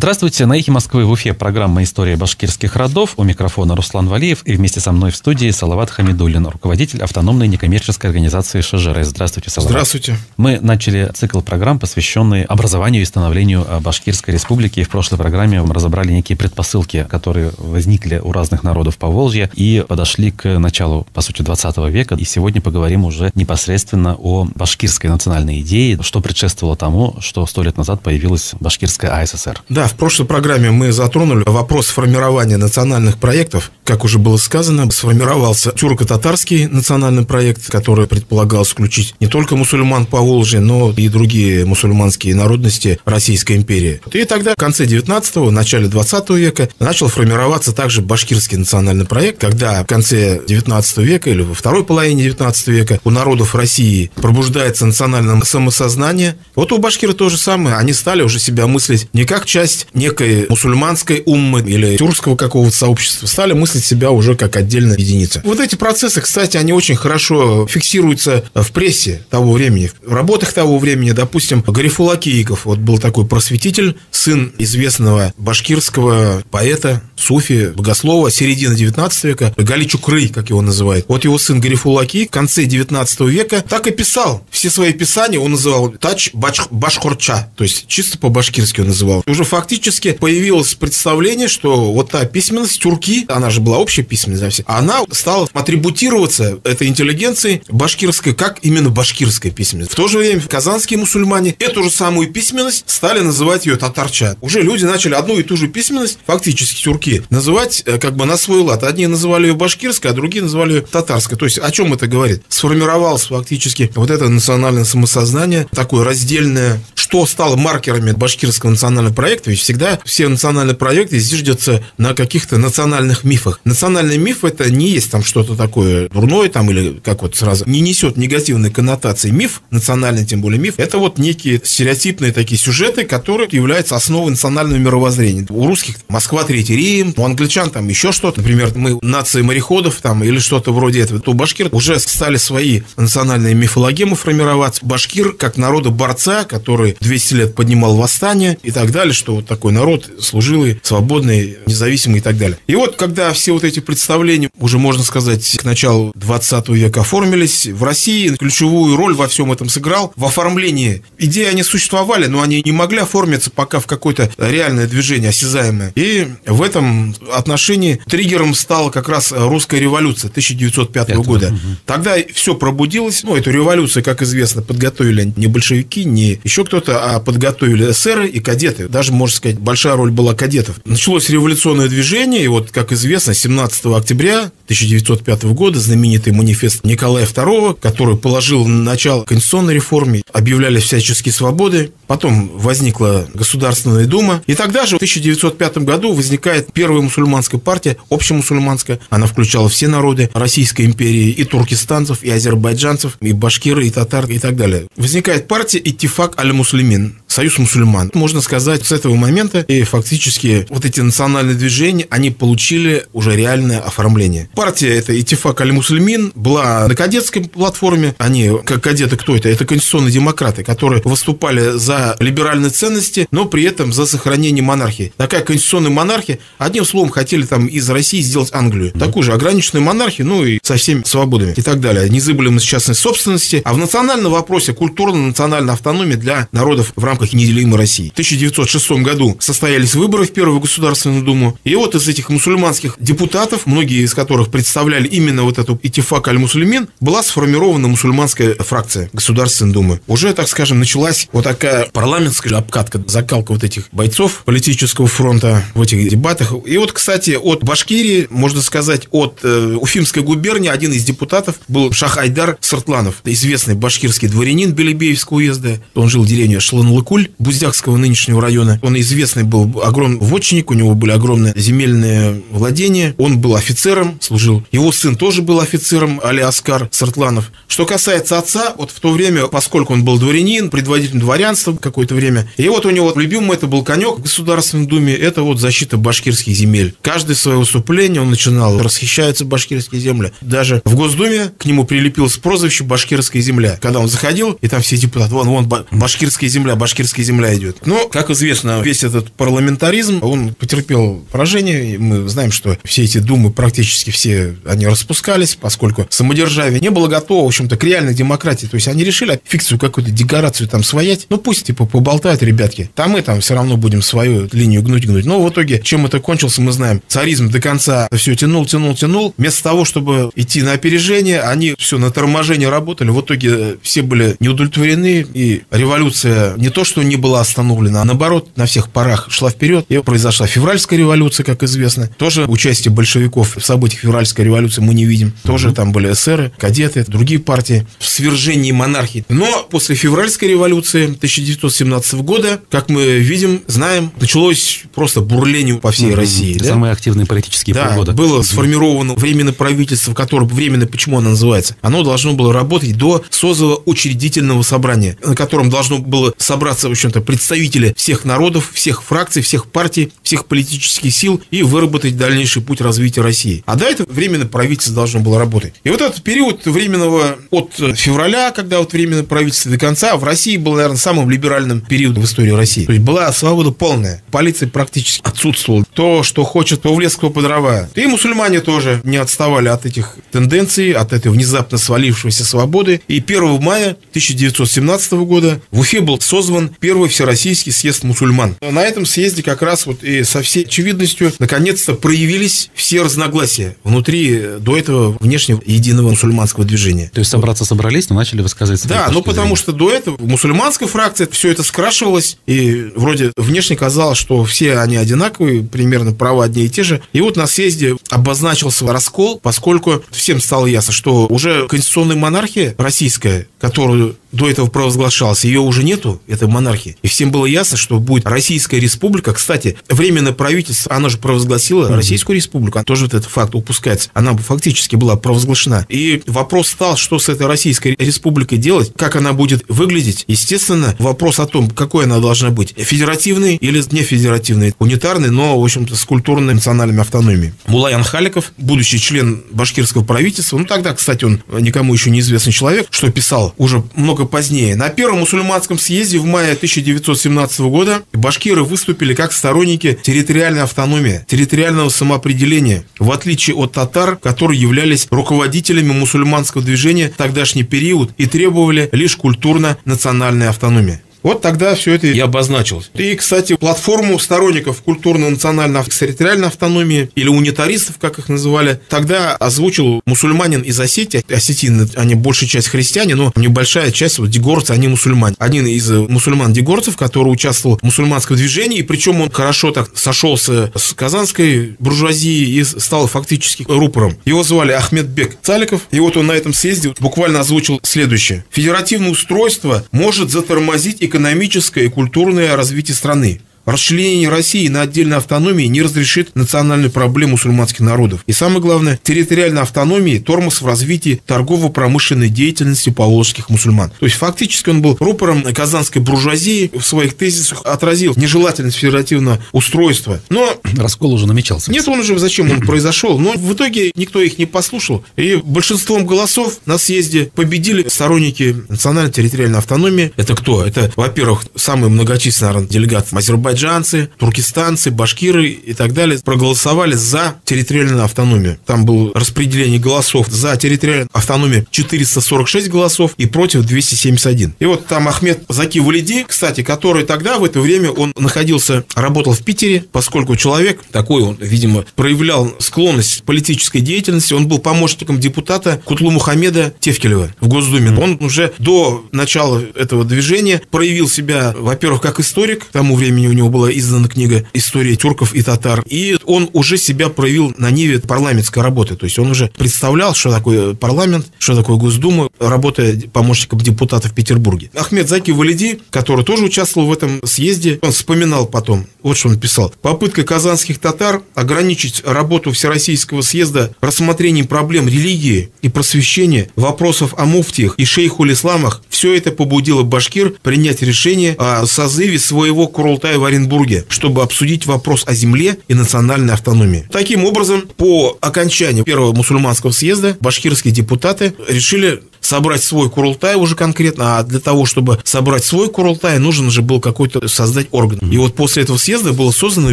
Здравствуйте, на «Эхе Москвы» в Уфе программа «История башкирских родов». У микрофона Руслан Валиев и вместе со мной в студии Салават Хамидуллин, руководитель автономной некоммерческой организации ШЖР. Здравствуйте, Салават. Здравствуйте. Мы начали цикл программ, посвященный образованию и становлению Башкирской республики. И в прошлой программе мы разобрали некие предпосылки, которые возникли у разных народов по Волжье и подошли к началу, по сути, 20 века. И сегодня поговорим уже непосредственно о башкирской национальной идее, что предшествовало тому, что сто лет назад появилась башкирская АССР. Да, в прошлой программе мы затронули вопрос формирования национальных проектов. Как уже было сказано, сформировался тюрко-татарский национальный проект, который предполагал исключить не только мусульман по Волжье, но и другие мусульманские народности Российской империи. И тогда в конце 19-го, начале 20 века начал формироваться также башкирский национальный проект, когда в конце 19 века или во второй половине 19 века у народов России пробуждается национальное самосознание. Вот у башкир то же самое. Они стали уже себя мыслить не как часть часть некой мусульманской уммы или тюркского какого-то сообщества, стали мыслить себя уже как отдельная единица. Вот эти процессы, кстати, они очень хорошо фиксируются в прессе того времени, в работах того времени, допустим, Гарифул Акииков, вот был такой просветитель, сын известного башкирского поэта, суфи, богослова середины 19 века, Гали Чукры, как его называют. Вот его сын Гарифул Аки в конце 19 века так и писал. Все свои писания он называл тач баш, башхорча, то есть чисто по-башкирски он называл. Уже факт фактически появилось представление, что вот та письменность тюрки, она же была общая письменность за она стала атрибутироваться этой интеллигенцией башкирской, как именно башкирская письменность. В то же время казанские мусульмане эту же самую письменность стали называть ее татарча. Уже люди начали одну и ту же письменность, фактически тюрки, называть э, как бы на свой лад. Одни называли ее башкирской, а другие называли ее татарской. То есть о чем это говорит? Сформировалось фактически вот это национальное самосознание, такое раздельное, что стало маркерами башкирского национального проекта, ведь всегда все национальные проекты зиждятся на каких-то национальных мифах. Национальный миф это не есть там что-то такое дурное там или как вот сразу не несет негативной коннотации. Миф, национальный тем более миф, это вот некие стереотипные такие сюжеты, которые являются основой национального мировоззрения. У русских Москва, Третий Рим, у англичан там еще что-то. Например, мы нации мореходов там или что-то вроде этого. То башкир уже стали свои национальные мифологемы формировать. Башкир как народа борца, который 200 лет поднимал восстание и так далее, что вот такой народ служилый, свободный, независимый и так далее. И вот, когда все вот эти представления, уже можно сказать, к началу 20 века оформились, в России ключевую роль во всем этом сыграл в оформлении. Идеи они существовали, но они не могли оформиться пока в какое-то реальное движение, осязаемое. И в этом отношении триггером стала как раз русская революция 1905 Это, года. Угу. Тогда все пробудилось. Ну, эту революцию, как известно, подготовили не большевики, не еще кто-то, а подготовили эсеры и кадеты. Даже, можно сказать, большая роль была кадетов. Началось революционное движение, и вот, как известно, 17 октября 1905 года знаменитый манифест Николая II, который положил начало конституционной реформе, объявлялись всяческие свободы, потом возникла Государственная Дума, и тогда же в 1905 году возникает первая мусульманская партия, общемусульманская, она включала все народы Российской империи, и туркестанцев, и азербайджанцев, и башкиры, и татар, и так далее. Возникает партия Иттифак аль-Муслимин, Союз мусульман. Можно сказать, с этого момента и фактически вот эти национальные движения, они получили уже реальное оформление. Партия это Итифак Аль-Мусульмин была на кадетской платформе. Они, как кадеты, кто это? Это конституционные демократы, которые выступали за либеральные ценности, но при этом за сохранение монархии. Такая конституционная монархия, одним словом, хотели там из России сделать Англию. Такую же ограниченную монархию, ну и со всеми свободами и так далее. Незыблемость частной собственности. А в национальном вопросе культурно-национальная автономия для народов в рамках рамках неделимой России. В 1906 году состоялись выборы в Первую Государственную Думу. И вот из этих мусульманских депутатов, многие из которых представляли именно вот эту Итифак аль-Мусульмин, была сформирована мусульманская фракция Государственной Думы. Уже, так скажем, началась вот такая парламентская обкатка, закалка вот этих бойцов политического фронта в этих дебатах. И вот, кстати, от Башкирии, можно сказать, от э, Уфимской губернии один из депутатов был Шах Айдар Сартланов, известный башкирский дворянин Белебеевского уезда. Он жил в деревне Шланлык Куль Буздякского нынешнего района. Он известный был огромный вотчинник, у него были огромные земельные владения. Он был офицером, служил. Его сын тоже был офицером, Али Аскар Сартланов. Что касается отца, вот в то время, поскольку он был дворянин, предводитель дворянства какое-то время, и вот у него любимый это был конек в Государственной Думе, это вот защита башкирских земель. Каждое свое выступление он начинал, расхищаются башкирские земли. Даже в Госдуме к нему прилепилось прозвище «Башкирская земля». Когда он заходил, и там все депутаты, вон, вон, башкирская земля, башкирская башкирская земля идет. Но, как известно, весь этот парламентаризм, он потерпел поражение. Мы знаем, что все эти думы практически все, они распускались, поскольку самодержавие не было готово, в общем-то, к реальной демократии. То есть они решили фикцию какую-то декорацию там своять. Ну, пусть, типа, поболтают ребятки. Там мы там все равно будем свою линию гнуть-гнуть. Но в итоге, чем это кончилось, мы знаем. Царизм до конца все тянул, тянул, тянул. Вместо того, чтобы идти на опережение, они все на торможение работали. В итоге все были неудовлетворены, и революция не то, что не была остановлена, а наоборот, на всех парах шла вперед. И произошла февральская революция, как известно. Тоже участие большевиков в событиях февральской революции мы не видим. Тоже угу. там были эсеры, кадеты, другие партии в свержении монархии. Но после февральской революции 1917 года, как мы видим, знаем, началось просто бурление по всей угу. России. Да? Самые активные политические да, полгода. было угу. сформировано временное правительство, которое временно, почему оно называется? Оно должно было работать до созыва учредительного собрания, на котором должно было собраться, в общем-то, представители всех народов, всех фракций, всех партий, всех политических сил и выработать дальнейший путь развития России. А до этого временное правительство должно было работать. И вот этот период временного от февраля, когда вот временное правительство до конца, в России был, наверное, самым либеральным периодом в истории России. То есть была свобода полная. Полиция практически отсутствовала. То, что хочет Павлецкого подрова. И мусульмане тоже не отставали от этих тенденций, от этой внезапно свалившейся свободы. И 1 мая 1917 года в Уфе был созван первый Всероссийский съезд мусульман. На этом съезде как раз вот и со всей очевидностью наконец-то проявились все разногласия внутри до этого внешнего единого мусульманского движения. То есть собраться собрались, но начали высказывать Да, ну потому что до этого мусульманская фракция все это скрашивалось, и вроде внешне казалось, что все они одинаковые, примерно права одни и те же. И вот на съезде обозначился раскол, поскольку всем стало ясно, что уже конституционная монархия российская, которую до этого провозглашалась, ее уже нету, этой монархии. И всем было ясно, что будет Российская Республика. Кстати, временное правительство, оно же провозгласило mm-hmm. Российскую Республику. А тоже вот этот факт упускается. Она фактически была провозглашена. И вопрос стал, что с этой Российской Республикой делать, как она будет выглядеть. Естественно, вопрос о том, какой она должна быть. Федеративной или не федеративной. Унитарной, но, в общем-то, с культурной национальной автономией. Мулаян Халиков, будущий член башкирского правительства, ну тогда, кстати, он никому еще неизвестный человек, что писал уже много много позднее. На первом мусульманском съезде в мае 1917 года башкиры выступили как сторонники территориальной автономии, территориального самоопределения, в отличие от татар, которые являлись руководителями мусульманского движения в тогдашний период и требовали лишь культурно-национальной автономии. Вот тогда все это и обозначилось. И, кстати, платформу сторонников культурно-национальной территориальной автономии или унитаристов, как их называли, тогда озвучил мусульманин из Осетии. Осетины, они большая часть христиане, но небольшая часть вот дегорцы, они мусульмане. Один из мусульман-дегорцев, который участвовал в мусульманском движении, и причем он хорошо так сошелся с казанской буржуазией и стал фактически рупором. Его звали Ахмед Бек Цаликов, и вот он на этом съезде буквально озвучил следующее. Федеративное устройство может затормозить и экономическое и культурное развитие страны. Расчленение России на отдельные автономии не разрешит национальную проблему мусульманских народов. И самое главное, территориальная автономия – тормоз в развитии торгово-промышленной деятельности поволжских мусульман. То есть, фактически он был рупором казанской буржуазии, в своих тезисах отразил нежелательность федеративного устройства. Но... Раскол уже намечался. Нет, он уже зачем он произошел. Но в итоге никто их не послушал. И большинством голосов на съезде победили сторонники национальной территориальной автономии. Это кто? Это, во-первых, самый многочисленный делегат Азербайджана, азербайджанцы, туркестанцы, башкиры и так далее проголосовали за территориальную автономию. Там было распределение голосов за территориальную автономию 446 голосов и против 271. И вот там Ахмед Заки Валиди, кстати, который тогда в это время он находился, работал в Питере, поскольку человек такой, он, видимо, проявлял склонность к политической деятельности. Он был помощником депутата Кутлу Мухаммеда Тевкелева в Госдуме. Он уже до начала этого движения проявил себя, во-первых, как историк, к тому времени у него была издана книга «История тюрков и татар». И он уже себя проявил на ниве парламентской работы. То есть он уже представлял, что такое парламент, что такое Госдума, работая помощником депутата в Петербурге. Ахмед Заки Валиди, который тоже участвовал в этом съезде, он вспоминал потом, вот что он писал. Попытка казанских татар ограничить работу Всероссийского съезда рассмотрением проблем религии и просвещения, вопросов о муфтиях и шейхулисламах, все это побудило башкир принять решение о созыве своего Курултая в Оренбурге, чтобы обсудить вопрос о земле и национальной автономии. Таким образом, по окончанию первого мусульманского съезда башкирские депутаты решили собрать свой Курултай уже конкретно, а для того, чтобы собрать свой Курултай, нужен же был какой-то создать орган. И вот после этого съезда было создано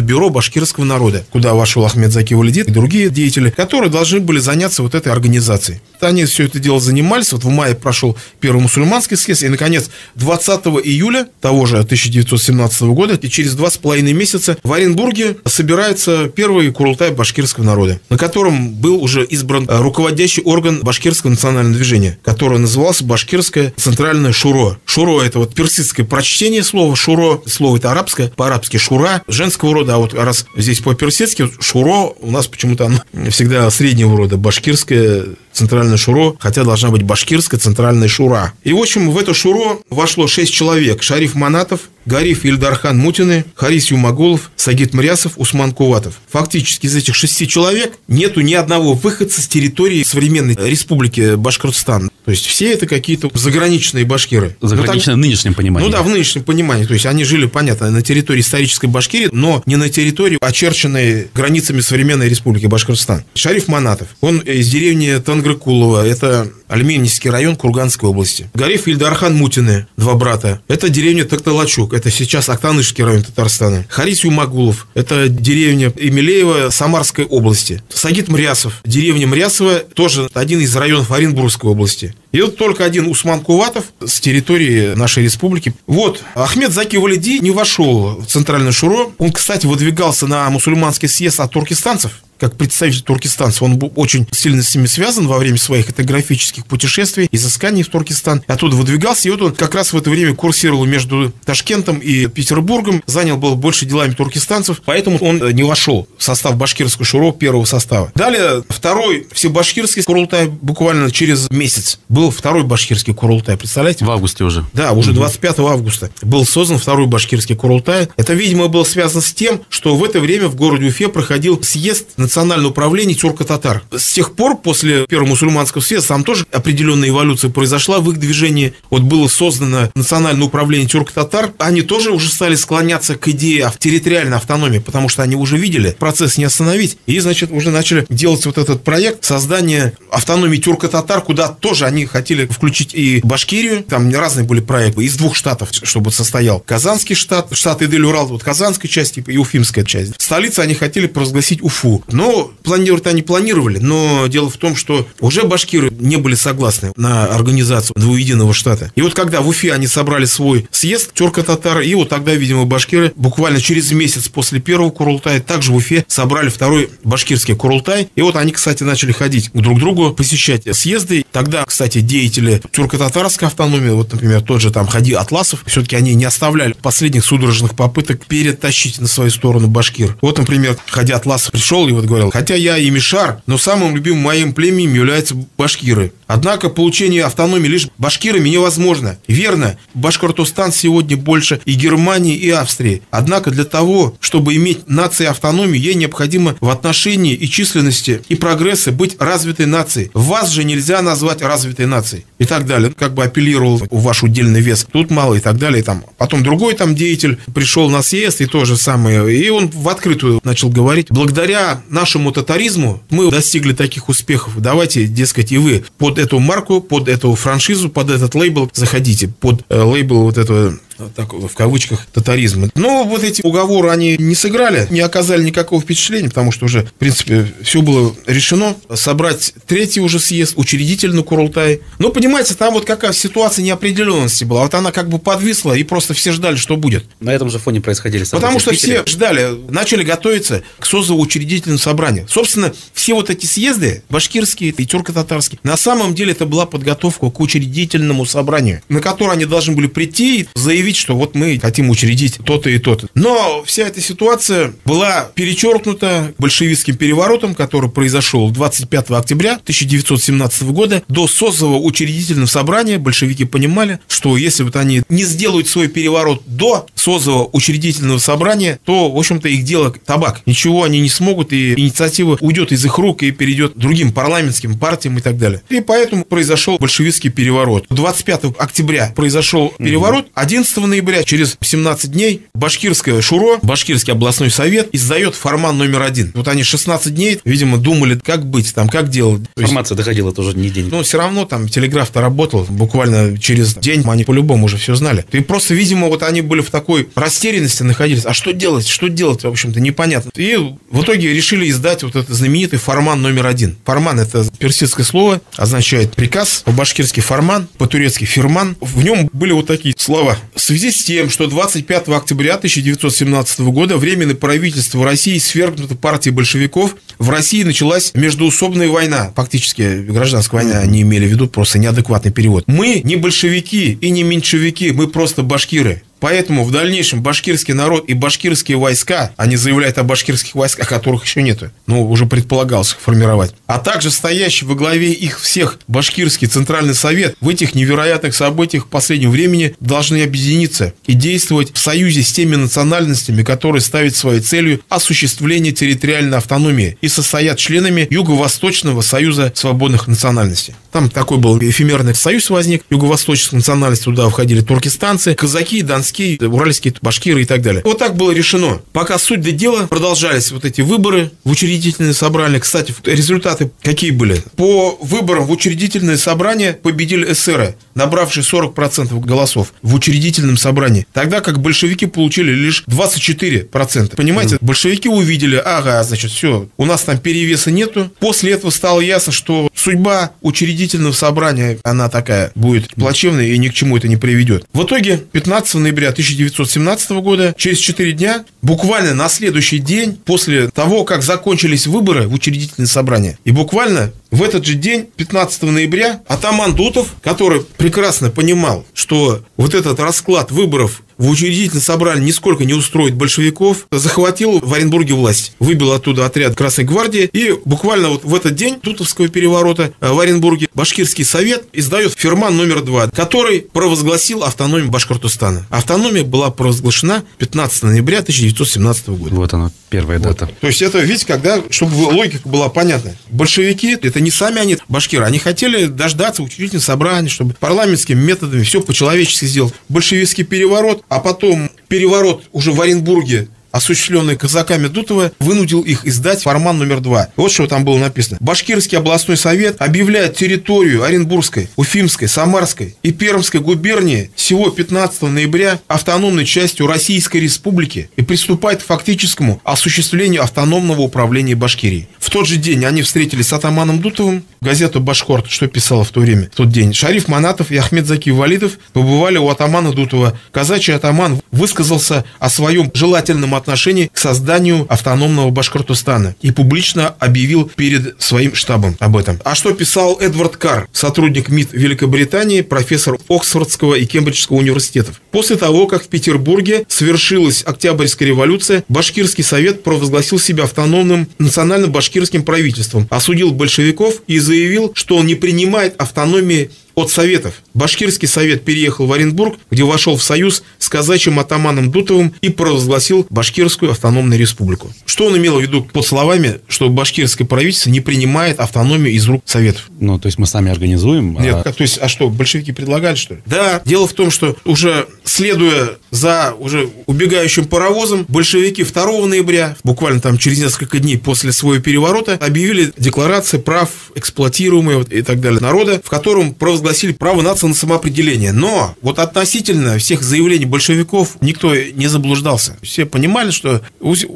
бюро башкирского народа, куда вошел Ахмед Заки Валидит и другие деятели, которые должны были заняться вот этой организацией. Они все это дело занимались. Вот в мае прошел первый мусульманский съезд, и, наконец, 20 июля того же 1917 года, и через два с половиной месяца в Оренбурге собирается первый Курултай башкирского народа, на котором был уже избран э, руководящий орган башкирского национального движения, которое назывался Башкирское центральное шуро. Шуро – это вот персидское прочтение слова, шуро, слово это арабское, по-арабски шура, женского рода, а вот раз здесь по-персидски шуро, у нас почему-то всегда среднего рода, башкирское центральное шуро, хотя должна быть башкирская центральная шура. И, в общем, в это шуро вошло шесть человек. Шариф Манатов, Гариф Ильдархан Мутины, Харис Юмагулов, Сагит Мрясов, Усман Куватов. Фактически из этих шести человек нету ни одного выходца с территории современной республики Башкортостан. То есть все это какие-то заграничные башкиры. Заграничные ну, в нынешнем понимании. Ну да, в нынешнем понимании. То есть они жили, понятно, на территории исторической Башкирии, но не на территории, очерченной границами современной республики Башкортостан. Шариф Манатов. Он из деревни Тангрыкулова. Это Альменийский район Курганской области. Гариф Ильдархан Мутины, два брата. Это деревня Такталачук. Это сейчас Актанышский район Татарстана. Харис Юмагулов. Это деревня Эмилеева Самарской области. Сагит Мрясов. Деревня Мрясова тоже один из районов Оренбургской области. И вот только один Усман Куватов с территории нашей республики. Вот, Ахмед Заки Валиди не вошел в Центральное Шуро. Он, кстати, выдвигался на мусульманский съезд от туркестанцев как представитель туркестанцев, он был очень сильно с ними связан во время своих этнографических путешествий, изысканий в Туркестан. Оттуда выдвигался, и вот он как раз в это время курсировал между Ташкентом и Петербургом, занял был больше делами туркестанцев, поэтому он не вошел в состав башкирского шуро первого состава. Далее второй всебашкирский Курултай буквально через месяц второй башкирский Курултай, представляете? В августе уже. Да, уже 25 августа был создан второй башкирский Курултай. Это, видимо, было связано с тем, что в это время в городе Уфе проходил съезд национальное управление тюрко-татар. С тех пор, после Первого мусульманского съезда, там тоже определенная эволюция произошла в их движении. Вот было создано национальное управление тюрко-татар. Они тоже уже стали склоняться к идее территориальной автономии, потому что они уже видели, процесс не остановить. И, значит, уже начали делать вот этот проект создания автономии тюрко-татар, куда тоже они хотели включить и Башкирию. Там разные были проекты из двух штатов, чтобы состоял Казанский штат, штат Идель-Урал, вот Казанская часть и Уфимская часть. Столица они хотели провозгласить Уфу. Но планировать они планировали, но дело в том, что уже башкиры не были согласны на организацию двуединого штата. И вот когда в Уфе они собрали свой съезд тюрко-татар, и вот тогда, видимо, башкиры буквально через месяц после первого Курултая также в Уфе собрали второй башкирский Курултай. И вот они, кстати, начали ходить друг к другу, посещать съезды. Тогда, кстати, деятели тюрко-татарской автономии, вот, например, тот же там Хади Атласов, все-таки они не оставляли последних судорожных попыток перетащить на свою сторону башкир. Вот, например, Хади Атласов пришел и вот говорил, хотя я и Мишар, но самым любимым моим племенем являются башкиры. Однако получение автономии лишь башкирами невозможно. Верно, Башкортостан сегодня больше и Германии, и Австрии. Однако для того, чтобы иметь нации автономии, ей необходимо в отношении и численности, и прогресса быть развитой нацией. Вас же нельзя назвать развитой нацией. И так далее. Как бы апеллировал в ваш удельный вес. Тут мало и так далее. Там. Потом другой там деятель пришел на съезд и то же самое. И он в открытую начал говорить. Благодаря нашему татаризму мы достигли таких успехов. Давайте, дескать, и вы под эту марку, под эту франшизу, под этот лейбл заходите, под э, лейбл вот этого так, в кавычках, татаризма. Но вот эти уговоры, они не сыграли, не оказали никакого впечатления, потому что уже, в принципе, все было решено. Собрать третий уже съезд, учредительный Курултай. Но, понимаете, там вот какая ситуация неопределенности была. Вот она как бы подвисла, и просто все ждали, что будет. На этом же фоне происходили события Потому что все ждали, начали готовиться к созыву учредительного собрания. Собственно, все вот эти съезды, башкирские и тюрко-татарские, на самом деле это была подготовка к учредительному собранию, на которое они должны были прийти и заявить заявить, что вот мы хотим учредить то-то и то-то. Но вся эта ситуация была перечеркнута большевистским переворотом, который произошел 25 октября 1917 года. До созыва учредительного собрания большевики понимали, что если вот они не сделают свой переворот до созыва учредительного собрания, то, в общем-то, их дело табак. Ничего они не смогут, и инициатива уйдет из их рук и перейдет другим парламентским партиям и так далее. И поэтому произошел большевистский переворот. 25 октября произошел переворот, 11 ноября, через 17 дней, Башкирское Шуро, Башкирский областной совет издает форман номер один. Вот они 16 дней, видимо, думали, как быть, там, как делать. Информация доходила тоже не день. Но все равно там телеграф-то работал, буквально через день они по-любому уже все знали. И просто, видимо, вот они были в такой растерянности находились. А что делать, что делать, в общем-то, непонятно. И в итоге решили издать вот этот знаменитый форман номер один. Форман – это персидское слово, означает приказ, по-башкирски форман, по-турецки фирман. В нем были вот такие слова. Связи с тем, что 25 октября 1917 года Временное правительство России свергнуто партией большевиков, в России началась междуусобная война. Фактически гражданская война они имели в виду, просто неадекватный перевод. Мы не большевики и не меньшевики, мы просто башкиры. Поэтому в дальнейшем башкирский народ и башкирские войска, они заявляют о башкирских войсках, которых еще нету, ну, уже предполагалось их формировать, а также стоящий во главе их всех башкирский Центральный Совет в этих невероятных событиях последнего времени должны объединиться и действовать в союзе с теми национальностями, которые ставят своей целью осуществление территориальной автономии и состоят членами Юго-Восточного Союза свободных национальностей. Там такой был эфемерный союз возник, Юго-Восточных национальностей, туда входили туркестанцы, казаки, донские, уральские башкиры и так далее. Вот так было решено. Пока суть до дела, продолжались вот эти выборы в учредительное собрание. Кстати, результаты какие были? По выборам в учредительное собрание победили эсеры, набравшие 40% голосов в учредительном собрании. Тогда как большевики получили лишь 24%. Понимаете, mm. большевики увидели, ага, значит, все, у нас там перевеса нету. После этого стало ясно, что судьба учредительного собрания, она такая будет плачевная и ни к чему это не приведет. В итоге 15 ноября ноября 1917 года, через 4 дня, буквально на следующий день, после того, как закончились выборы в учредительное собрание, и буквально в этот же день, 15 ноября, атаман Дутов, который прекрасно понимал, что вот этот расклад выборов в учредительном собрании нисколько не устроит большевиков, захватил в Оренбурге власть, выбил оттуда отряд Красной Гвардии, и буквально вот в этот день Дутовского переворота э, в Оренбурге Башкирский совет издает фирман номер два, который провозгласил автономию Башкортостана. Автономия была провозглашена 15 ноября 1917 года. Вот она, первая дата. Вот. То есть это, видите, когда, чтобы логика была понятна. Большевики, это не сами они, башкиры, они хотели дождаться учредительного собрания, чтобы парламентскими методами все по-человечески сделать. Большевистский переворот, а потом переворот уже в Оренбурге осуществленный казаками Дутова, вынудил их издать форман номер два. Вот что там было написано. Башкирский областной совет объявляет территорию Оренбургской, Уфимской, Самарской и Пермской губернии всего 15 ноября автономной частью Российской Республики и приступает к фактическому осуществлению автономного управления Башкирией. В тот же день они встретились с атаманом Дутовым, газету «Башкорт», что писала в то время, в тот день. Шариф Манатов и Ахмед Заки Валидов побывали у атамана Дутова. Казачий атаман высказался о своем желательном отношении к созданию автономного Башкортостана и публично объявил перед своим штабом об этом. А что писал Эдвард Карр, сотрудник МИД Великобритании, профессор Оксфордского и Кембриджского университетов? После того, как в Петербурге совершилась Октябрьская революция, Башкирский совет провозгласил себя автономным национально-башкирским правительством, осудил большевиков и заявил, что он не принимает автономии от Советов. Башкирский совет переехал в Оренбург, где вошел в союз с казачьим атаманом Дутовым и провозгласил Башкирскую автономную республику. Что он имел в виду под словами, что башкирское правительство не принимает автономию из рук Советов? Ну, то есть мы сами организуем? Нет, а... то есть, а что, большевики предлагали, что ли? Да, дело в том, что уже следуя за уже убегающим паровозом, большевики 2 ноября, буквально там через несколько дней после своего переворота, объявили декларации прав эксплуатируемые и так далее народа, в котором провозгласили провозгласили право нации на самоопределение. Но вот относительно всех заявлений большевиков никто не заблуждался. Все понимали, что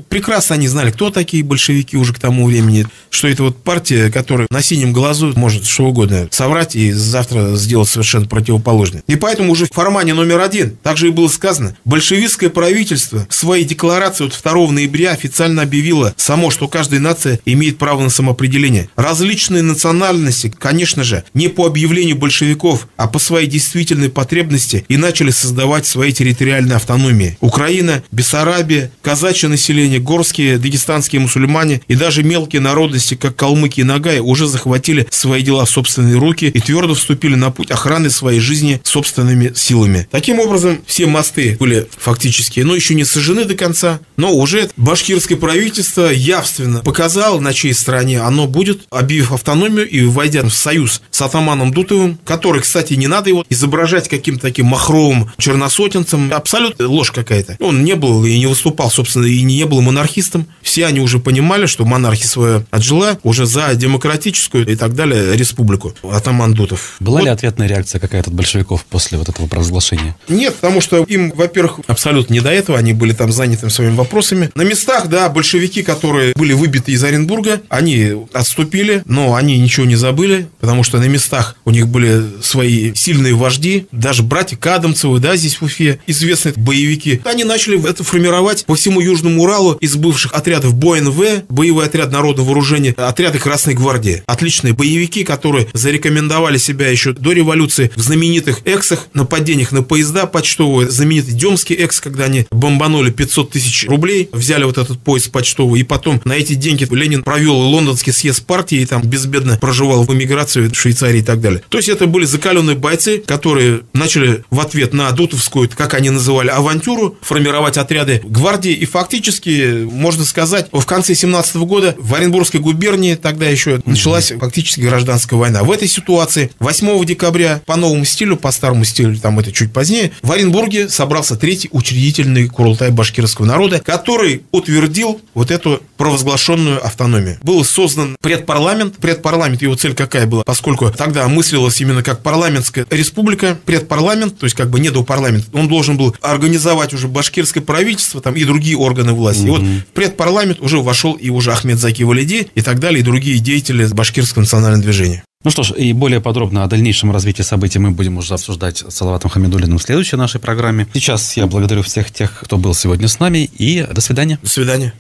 прекрасно они знали, кто такие большевики уже к тому времени, что это вот партия, которая на синем глазу может что угодно соврать и завтра сделать совершенно противоположное. И поэтому уже в формане номер один также и было сказано, большевистское правительство в своей декларации от 2 ноября официально объявило само, что каждая нация имеет право на самоопределение. Различные национальности, конечно же, не по объявлению большевиков большевиков, а по своей действительной потребности и начали создавать свои территориальные автономии. Украина, Бессарабия, казачье население, горские, дагестанские мусульмане и даже мелкие народности, как калмыки и нагай, уже захватили свои дела в собственные руки и твердо вступили на путь охраны своей жизни собственными силами. Таким образом, все мосты были фактически, но еще не сожжены до конца, но уже башкирское правительство явственно показало, на чьей стороне оно будет, объявив автономию и войдя в союз с атаманом Дутовым, который, кстати, не надо его изображать каким-то таким махровым черносотенцем. Абсолютно ложь какая-то. Он не был и не выступал, собственно, и не был монархистом. Все они уже понимали, что монархия своя отжила уже за демократическую и так далее республику атаман Дутов. Была вот. ли ответная реакция какая-то от большевиков после вот этого провозглашения? Нет, потому что им, во-первых, абсолютно не до этого, они были там заняты своими вопросами. На местах, да, большевики, которые были выбиты из Оренбурга, они отступили, но они ничего не забыли, потому что на местах у них были свои сильные вожди, даже братья Кадамцевы, да, здесь в Уфе, известные боевики. Они начали это формировать по всему Южному Уралу из бывших отрядов БНВ, боевой отряд народного вооружения, отряды Красной Гвардии. Отличные боевики, которые зарекомендовали себя еще до революции в знаменитых эксах, нападениях на поезда почтовые, знаменитый Демский экс, когда они бомбанули 500 тысяч рублей, взяли вот этот поезд почтовый, и потом на эти деньги Ленин провел лондонский съезд партии и там безбедно проживал в эмиграции в Швейцарии и так далее. То есть это были закаленные бойцы, которые начали в ответ на Дутовскую, как они называли, авантюру, формировать отряды гвардии, и фактически, можно сказать, в конце 17 года в Оренбургской губернии тогда еще началась фактически гражданская война. В этой ситуации 8 декабря по новому стилю, по старому стилю, там это чуть позднее, в Оренбурге собрался третий учредительный Курултай башкирского народа, который утвердил вот эту провозглашенную автономию. Был создан предпарламент. Предпарламент, его цель какая была? Поскольку тогда мыслилось именно как парламентская республика, предпарламент, то есть как бы не до парламента, он должен был организовать уже башкирское правительство там, и другие органы власти. Mm-hmm. И вот в предпарламент уже вошел и уже Ахмед Заки Валиди и так далее, и другие деятели башкирского национального движения. Ну что ж, и более подробно о дальнейшем развитии событий мы будем уже обсуждать с Салаватом Хамидулиным в следующей нашей программе. Сейчас я благодарю всех тех, кто был сегодня с нами, и до свидания. До свидания.